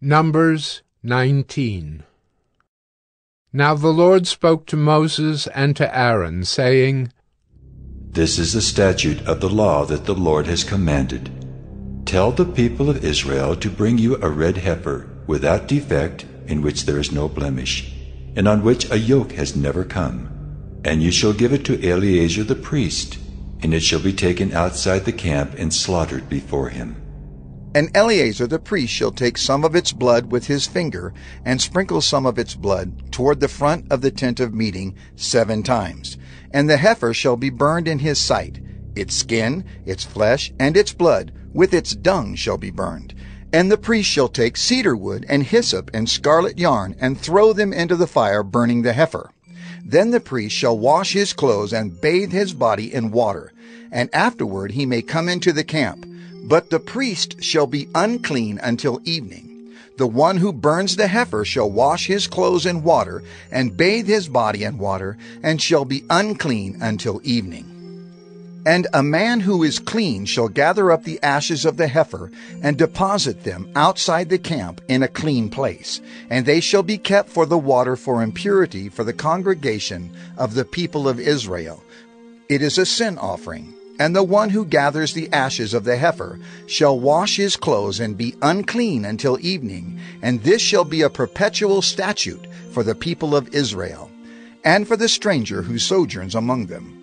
Numbers 19 Now the Lord spoke to Moses and to Aaron, saying, This is the statute of the law that the Lord has commanded. Tell the people of Israel to bring you a red heifer, without defect, in which there is no blemish, and on which a yoke has never come. And you shall give it to Eleazar the priest, and it shall be taken outside the camp and slaughtered before him. And Eleazar the priest shall take some of its blood with his finger, and sprinkle some of its blood toward the front of the tent of meeting seven times. And the heifer shall be burned in his sight. Its skin, its flesh, and its blood, with its dung shall be burned. And the priest shall take cedar wood and hyssop and scarlet yarn, and throw them into the fire, burning the heifer. Then the priest shall wash his clothes and bathe his body in water, and afterward he may come into the camp. But the priest shall be unclean until evening. The one who burns the heifer shall wash his clothes in water, and bathe his body in water, and shall be unclean until evening. And a man who is clean shall gather up the ashes of the heifer, and deposit them outside the camp in a clean place, and they shall be kept for the water for impurity for the congregation of the people of Israel. It is a sin offering. And the one who gathers the ashes of the heifer shall wash his clothes and be unclean until evening, and this shall be a perpetual statute for the people of Israel, and for the stranger who sojourns among them.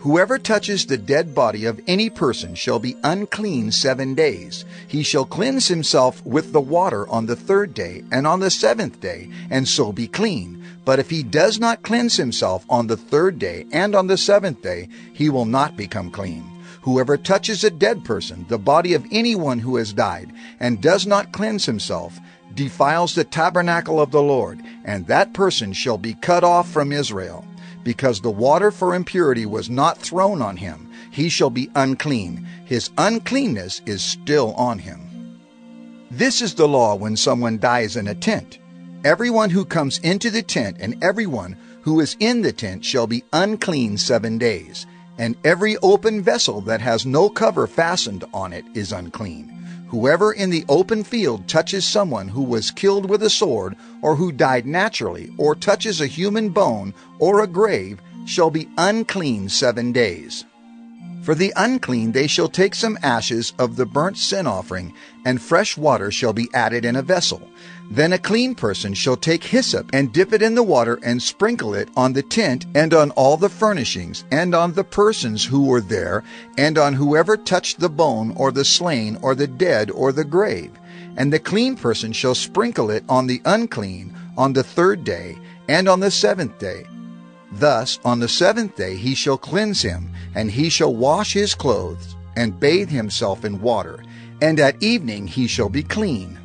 Whoever touches the dead body of any person shall be unclean seven days. He shall cleanse himself with the water on the third day and on the seventh day, and so be clean. But if he does not cleanse himself on the third day and on the seventh day, he will not become clean. Whoever touches a dead person, the body of anyone who has died, and does not cleanse himself, defiles the tabernacle of the Lord, and that person shall be cut off from Israel because the water for impurity was not thrown on him, he shall be unclean. His uncleanness is still on him. This is the law when someone dies in a tent. Everyone who comes into the tent and everyone who is in the tent shall be unclean seven days, and every open vessel that has no cover fastened on it is unclean. Whoever in the open field touches someone who was killed with a sword, or who died naturally, or touches a human bone, or a grave, shall be unclean seven days. For the unclean they shall take some ashes of the burnt sin offering, and fresh water shall be added in a vessel. Then a clean person shall take hyssop and dip it in the water and sprinkle it on the tent and on all the furnishings and on the persons who were there and on whoever touched the bone or the slain or the dead or the grave. And the clean person shall sprinkle it on the unclean on the third day and on the seventh day. Thus on the seventh day he shall cleanse him, and he shall wash his clothes and bathe himself in water, and at evening he shall be clean.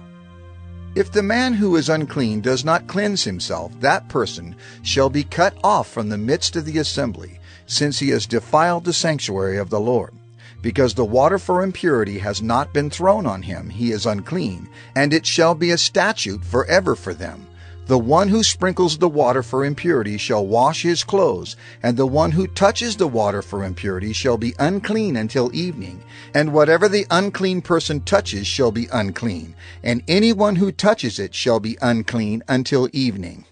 If the man who is unclean does not cleanse himself, that person shall be cut off from the midst of the assembly, since he has defiled the sanctuary of the Lord. Because the water for impurity has not been thrown on him, he is unclean, and it shall be a statute forever for them. The one who sprinkles the water for impurity shall wash his clothes, and the one who touches the water for impurity shall be unclean until evening. And whatever the unclean person touches shall be unclean, and anyone who touches it shall be unclean until evening.